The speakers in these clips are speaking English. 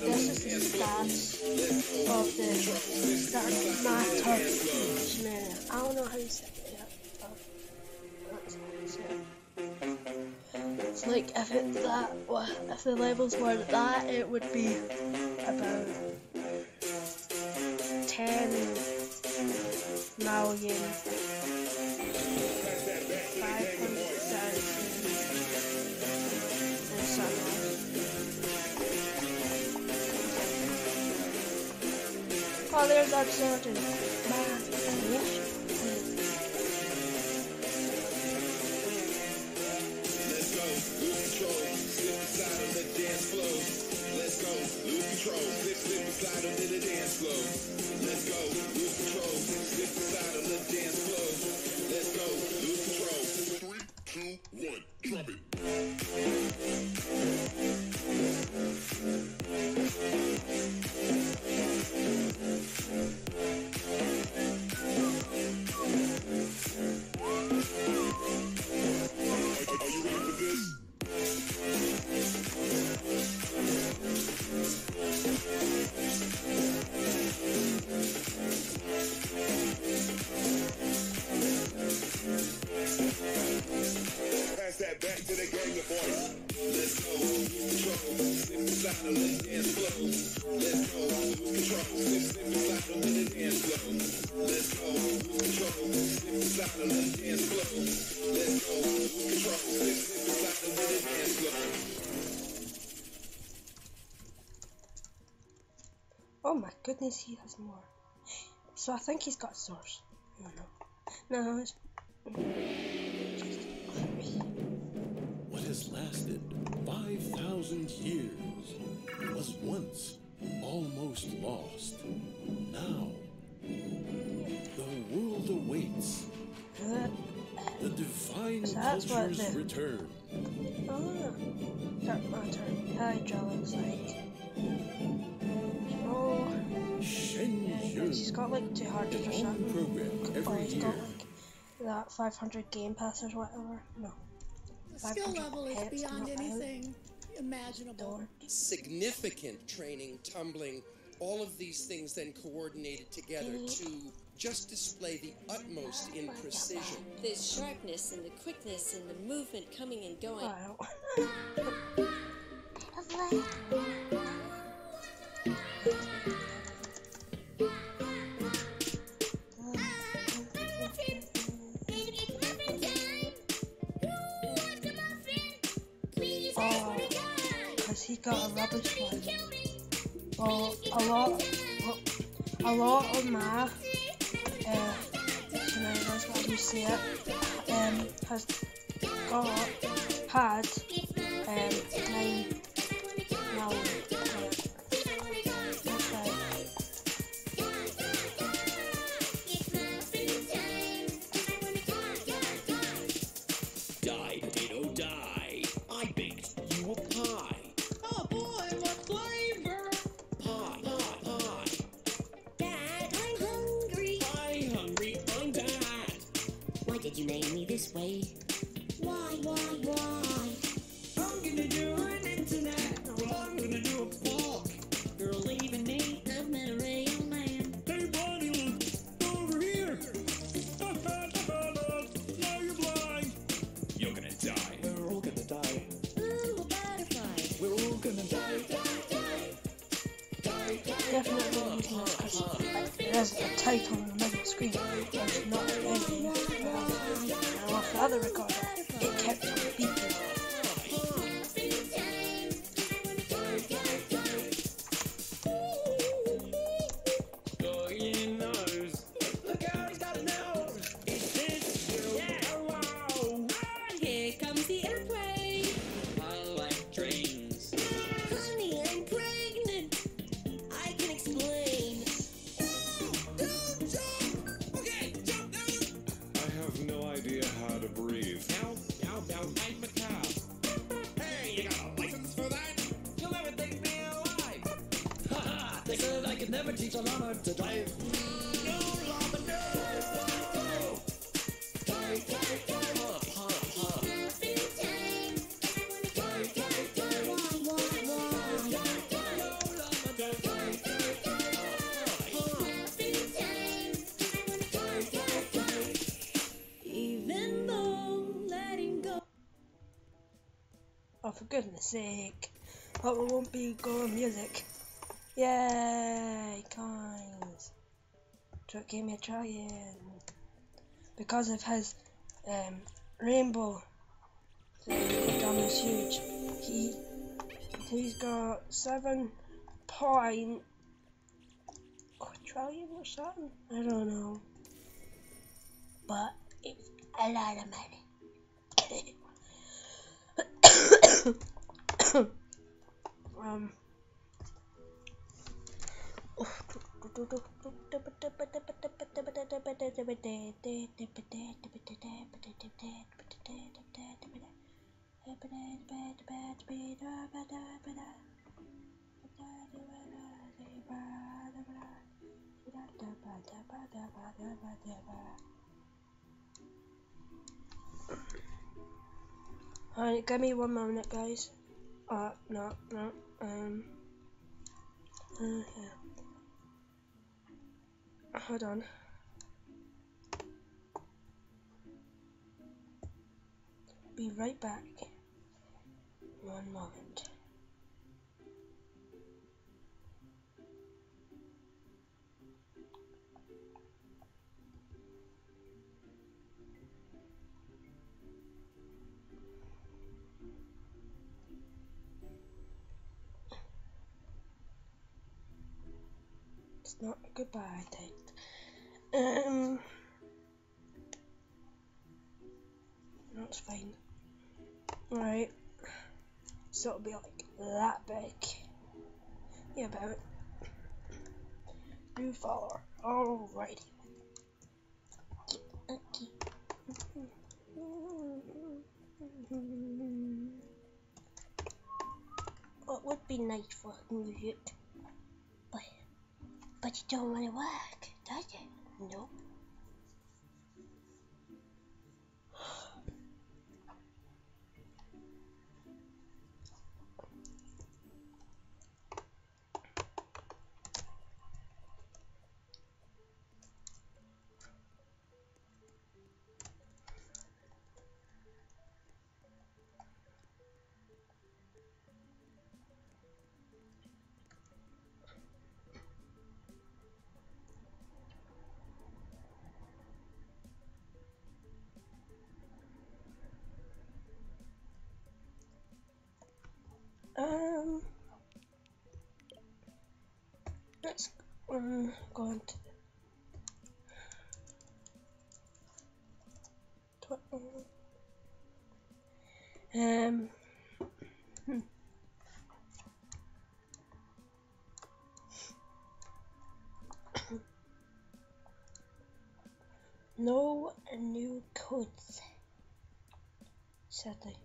This is the stats of the scenario. I don't know how you say it. It's like if it that wa- if the levels were that, it would be about ten million that certain goodness, he has more. So I think he's got source. No, no. No, it's. What has lasted 5,000 years was once almost lost. Now, the world awaits Uh, the divine So that's culture's return. oh, dark matter. Hydra looks like. Oh, Shen yeah, Yun, he's got like two hearts an or own something. program every he's year. got like that 500 game pass or whatever. No. The skill 500 level is beyond not out. anything imaginable. Door. significant training, tumbling, all of these things then coordinated together to just display the utmost in precision. There's sharpness and the quickness and the movement coming and going. got a rubbish one. Well, a lot, a lot of my uh, that's what you see it, um, has got, had, um, nine this way? Why, why, why? I'm gonna do an internet. Well, I'm gonna do a blog. You're leaving me. I've met a real man. Hey, buddy, look over here. now you're blind. You're gonna die. We're all gonna die. Ooh, a butterfly. We're all gonna die, die, die. Die, die. Definitely using this because has a title on the middle screen. Other recorder, sake. But we won't be going music. Yay, coins. Gave me a try in. Because of his um, rainbow Dom is huge. He, he's got seven point trillion or something. I don't know. But it's a lot of money. um. Alright, give me one moment, guys. Uh, no, no, um. Hold on. Be right back. One moment. Not a goodbye date. Um, that's fine. Right. So it'll be like that big. Yeah, about New follower. Alrighty. Okay. What would be nice for music? But you don't to work, does it? Nope. Um, to Um, hmm. no new codes. Sadly.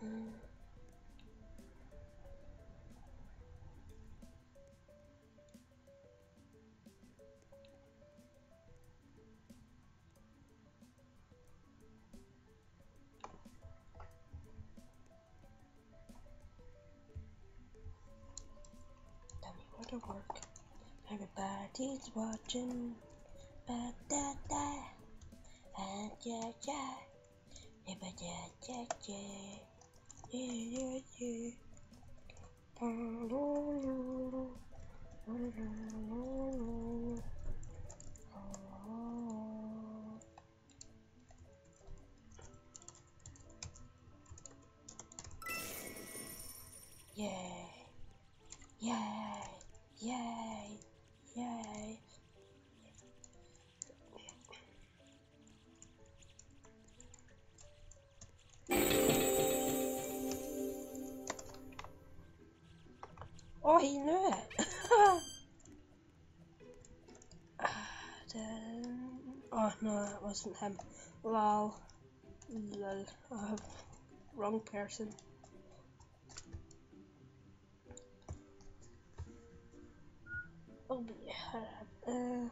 Hmm. Everybody's watching. Ba da da. Ah, yeah, yeah. Yeah, yeah, yeah, yeah. Yeah, yeah, yeah. Yay! Yay! Yay! Yay! Oh, he knew it. Ah, then- oh no, that wasn't him. Lol. Lol. Oh, wrong person. Oh, yeah. Uh,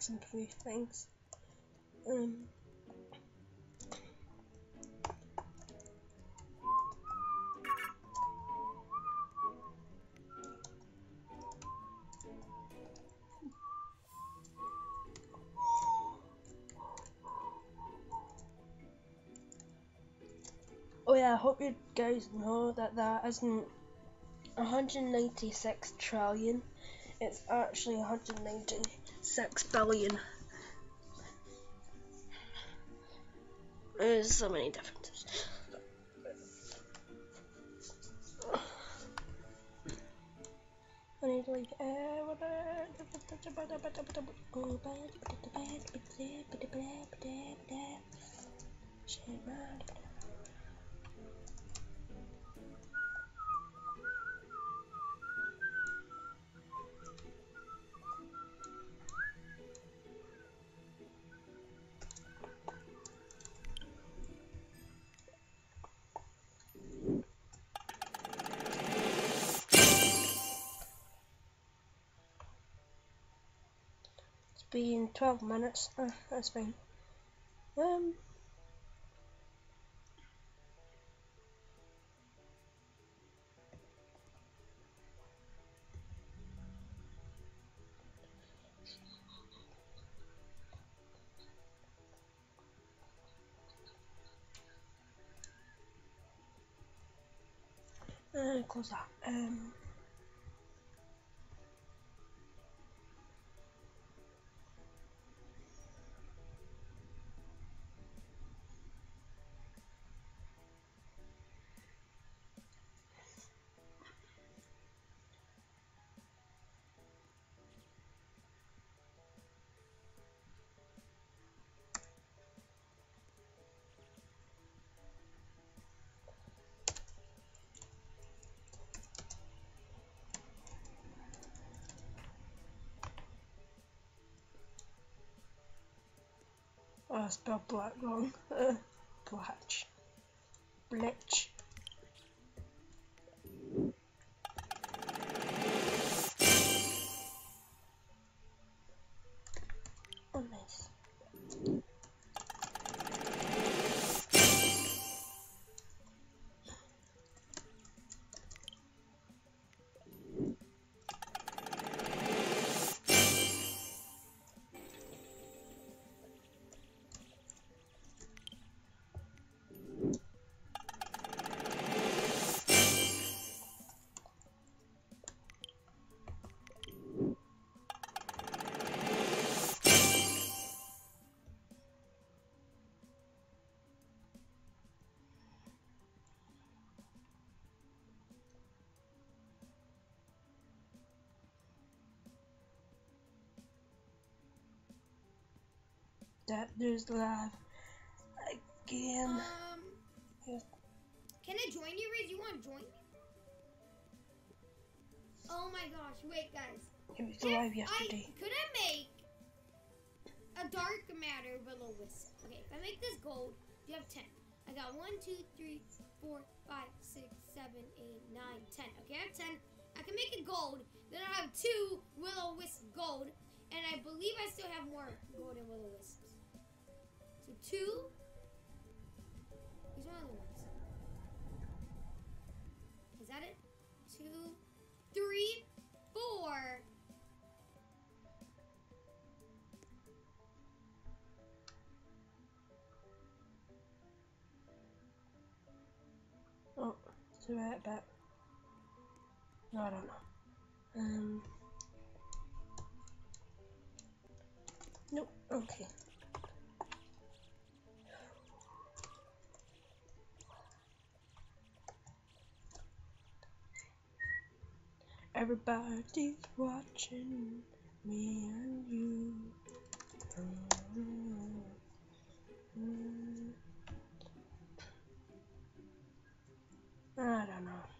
some few things. Um. Oh yeah, I hope you guys know that that isn't 196 trillion. It's actually 196 billion. There's so many differences. I need leave. Uh, been 12 minutes. Uh, that's fine. Um. Uh, that. Um. Oh, I spelled black wrong. Blatch. Blitch. that there's live again. Um, yeah. Can I join you, Riz? You want to join me? Oh my gosh, wait, guys. It was live yesterday. I, could I make a dark matter Willow wisp? Okay, if I make this gold, you have 10. I got 1, 2, 3, 4, 5, 6, 7, 8, 9, 10. Okay, I have 10. I can make it gold. Then I have two Willow wisp gold. And I believe I still have more golden Willow wisps. Two. These are the ones. Is that it? Two, three, four. Oh, it's right back. No, I don't know. Um. Nope. Okay. Everybody's watching me and you. Mm. I don't know.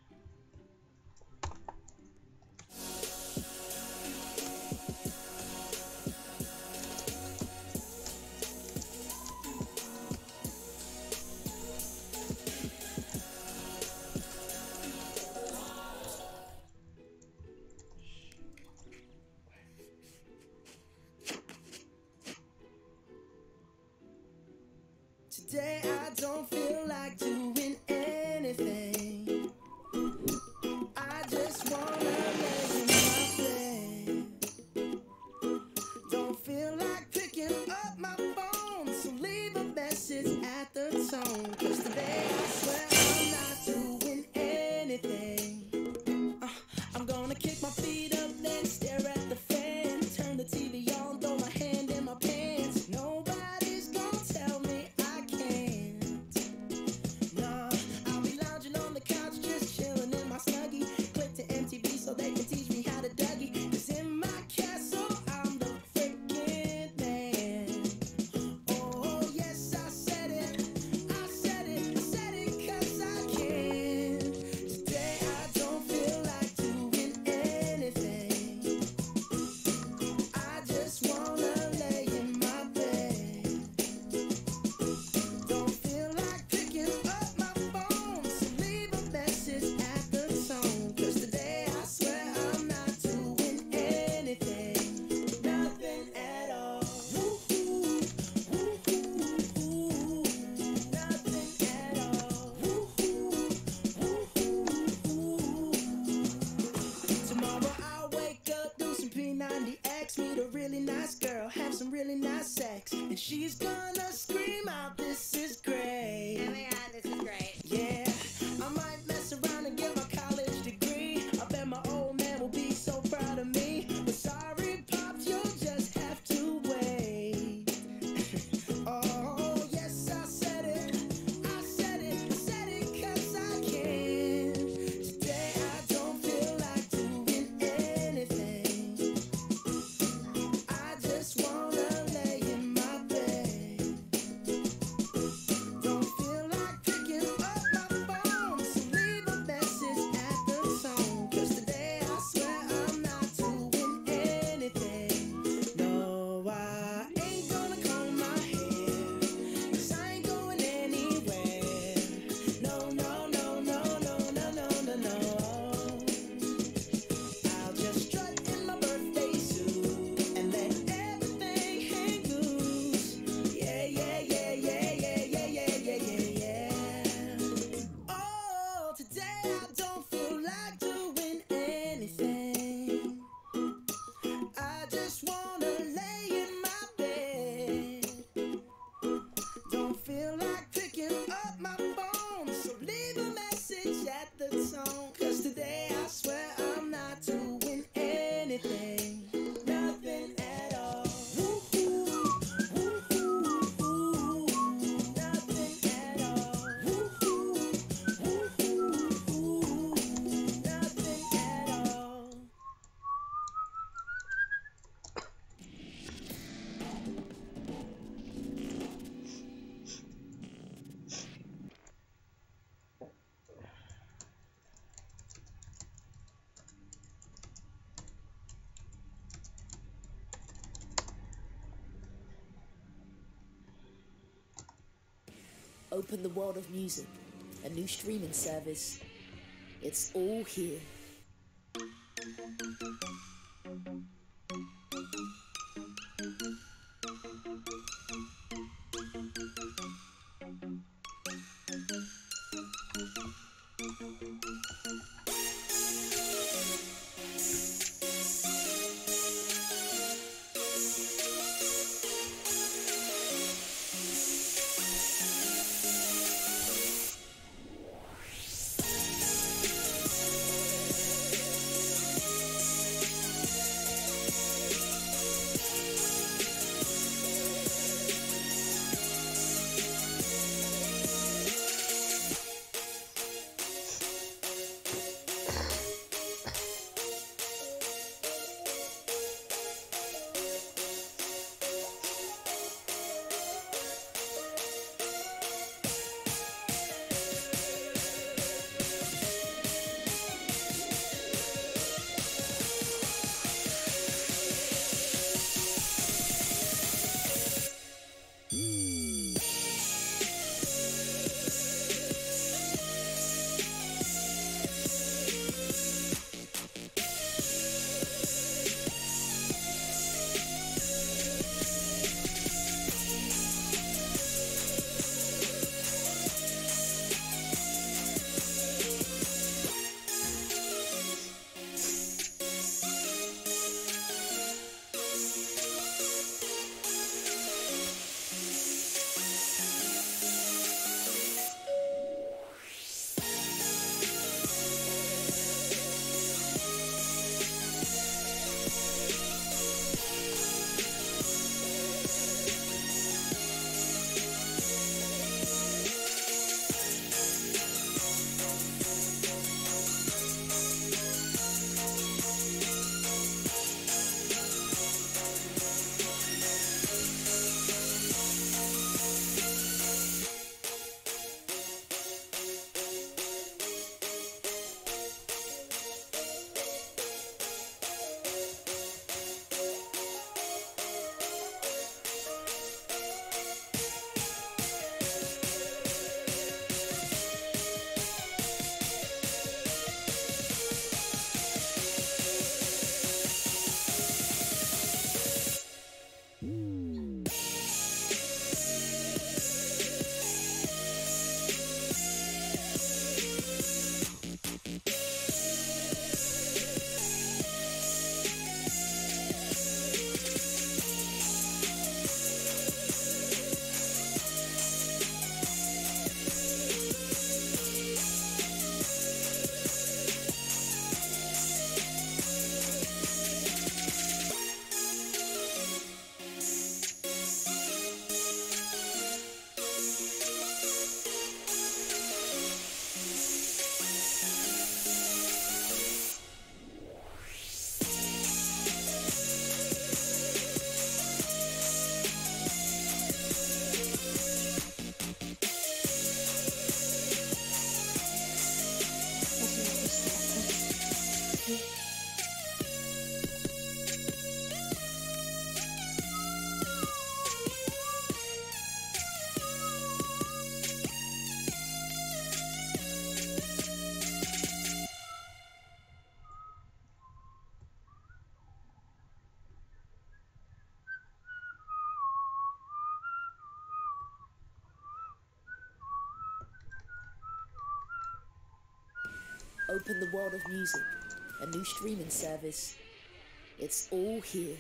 open the world of music, a new streaming service. It's all here. Open the world of music, a new streaming service. It's all here.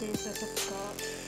This is a forgot.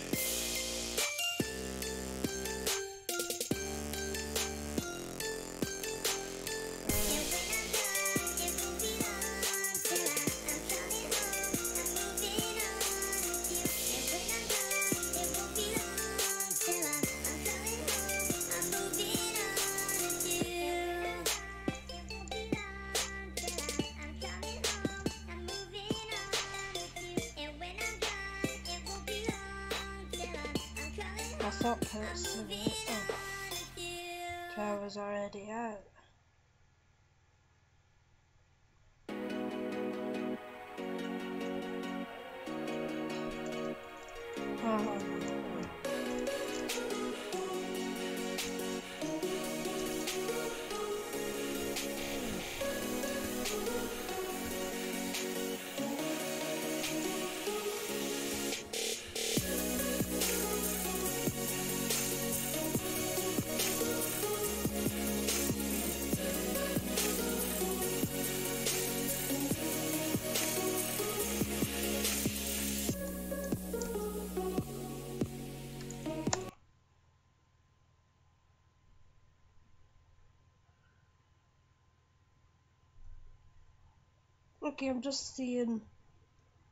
Okay, I'm just seeing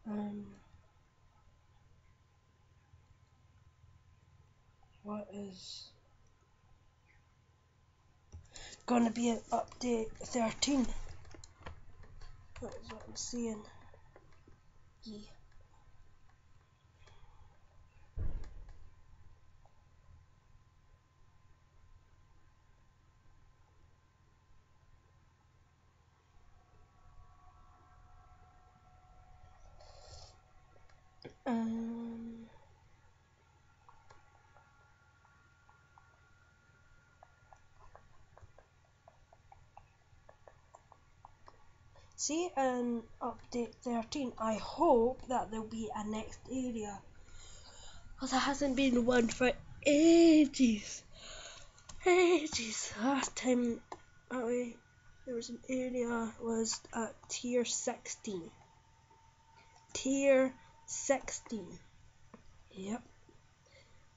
um what is gonna be an update 13. That is what I'm seeing. Yeah. Um, see in update 13 I hope that there'll be a next area. Because there hasn't been one for ages. Ages. Last time I, there was an area was at tier 16 tier 16 yep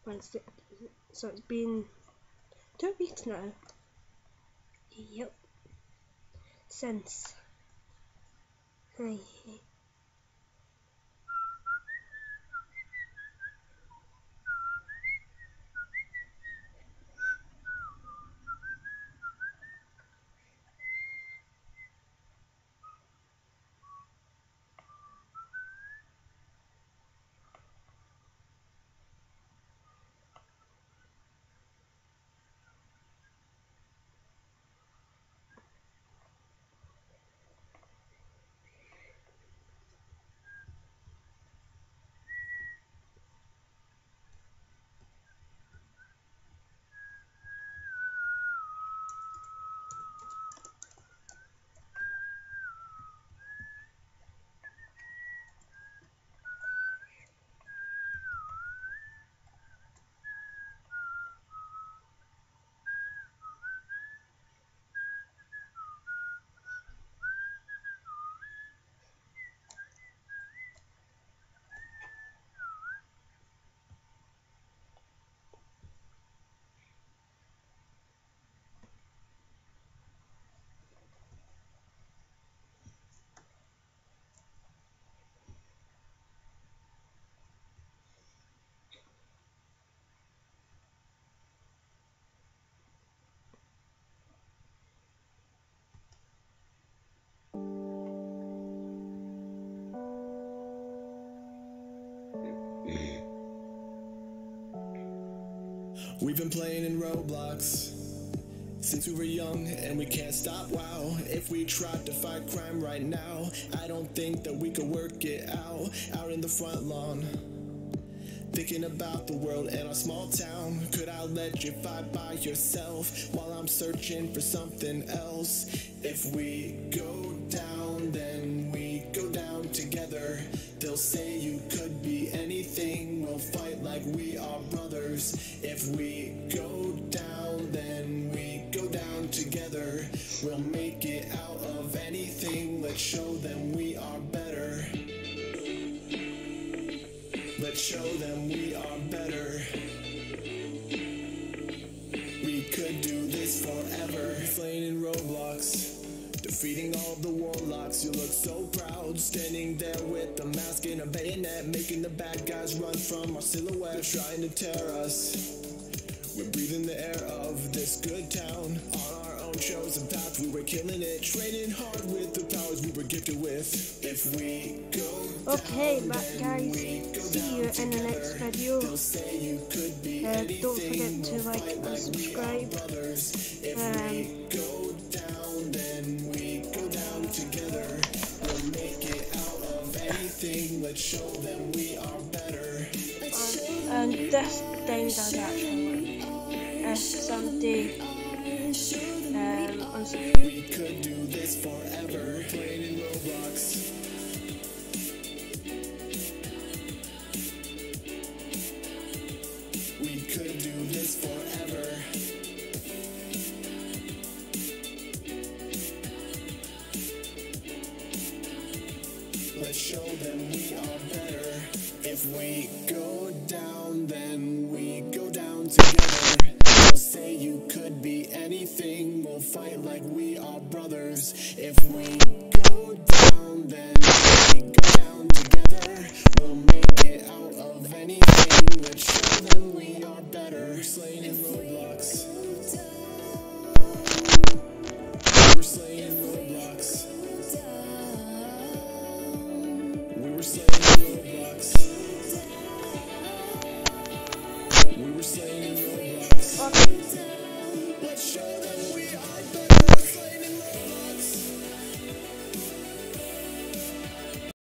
Wednesday. so it's been two weeks now yep since Hi. We've been playing in Roblox since we were young and we can't stop. Wow, if we tried to fight crime right now, I don't think that we could work it out out in the front lawn. Thinking about the world and our small town. Could I let you fight by yourself while I'm searching for something else? If we go down, then we go down, then we go down together. We'll make it out of anything. Let's show them we are better. Let's show them we are better. We could do this forever. Playing in Roblox. Defeating all the warlocks, you look so proud. Standing there with a mask and a bayonet, making the bad guys run from our silhouette, trying to tear us. We're breathing the air of this good town on our own shows and paths. We were killing it, training hard with the powers we were gifted with. If we go Okay, but guys, see you in the next video. Uh, don't forget to like and subscribe. Um, go down, then we go down together. We'll make it out of anything. Let's show them we are better. and this thing does actually work. SMD. Um, on